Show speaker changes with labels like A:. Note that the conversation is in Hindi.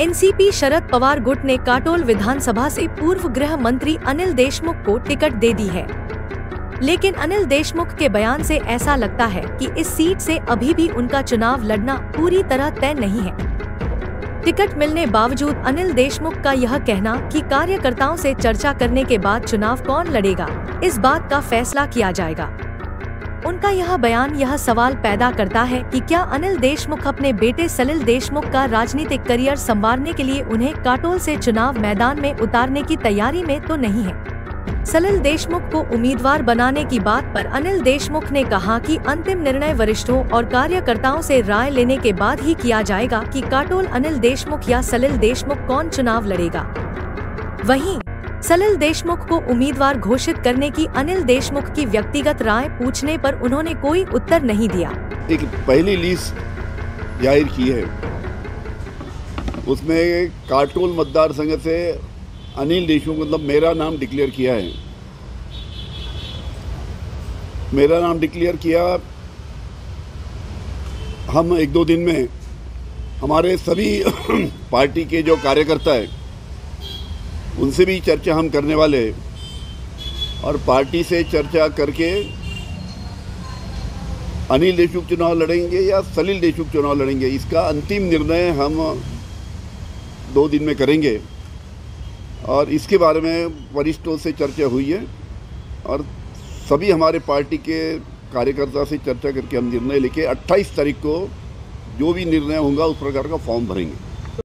A: एनसीपी शरद पवार गुट ने काटोल विधानसभा से पूर्व गृह मंत्री अनिल देशमुख को टिकट दे दी है। लेकिन अनिल देशमुख के बयान से ऐसा लगता है कि इस सीट से अभी भी उनका चुनाव लड़ना पूरी तरह तय नहीं है। टिकट मिलने बावजूद अनिल देशमुख का यह कहना कि कार्यकर्ताओं से चर्चा करने के बाद चुनाव कौन लड़ेगा, इस बात का फैसला किया जाएगा। उनका यह बयान यह सवाल पैदा करता है कि क्या अनिल देशमुख अपने बेटे सलिल देशमुख का राजनीतिक करियर संवारने के लिए उन्हें काटोल से चुनाव मैदान में उतारने की तैयारी में तो नहीं है। सलिल देशमुख को उम्मीदवार बनाने की बात पर अनिल देशमुख ने कहा कि अंतिम निर्णय वरिष्ठों और कार्यकर्ताओं से राय लेने के बाद ही किया जाएगा कि काटोल अनिल देशमुख या सलिल देशमुख कौन चुनाव लड़ेगा। वहीं सलिल देशमुख को उम्मीदवार घोषित करने की अनिल देशमुख की व्यक्तिगत राय पूछने पर उन्होंने कोई उत्तर नहीं दिया।
B: एक पहली लिस्ट ज़ाहिर की है। उसमें काटोल मतदार संघ से अनिल देशमुख मतलब मेरा नाम डिक्लेयर किया है। मेरा नाम डिक्लेयर किया, हम एक दो दिन में हमारे सभी पार्टी के जो कार्यकर्ता हैं उनसे भी चर्चा हम करने वाले और पार्टी से चर्चा करके अनिल देशमुख चुनाव लड़ेंगे या सलील देशमुख चुनाव लड़ेंगे, इसका अंतिम निर्णय हम दो दिन में करेंगे। और इसके बारे में वरिष्ठों से चर्चा हुई है और सभी हमारे पार्टी के कार्यकर्ता से चर्चा करके हम निर्णय लेके 28 तारीख को जो भी निर्णय होगा उस प्रकार का फॉर्म भरेंगे।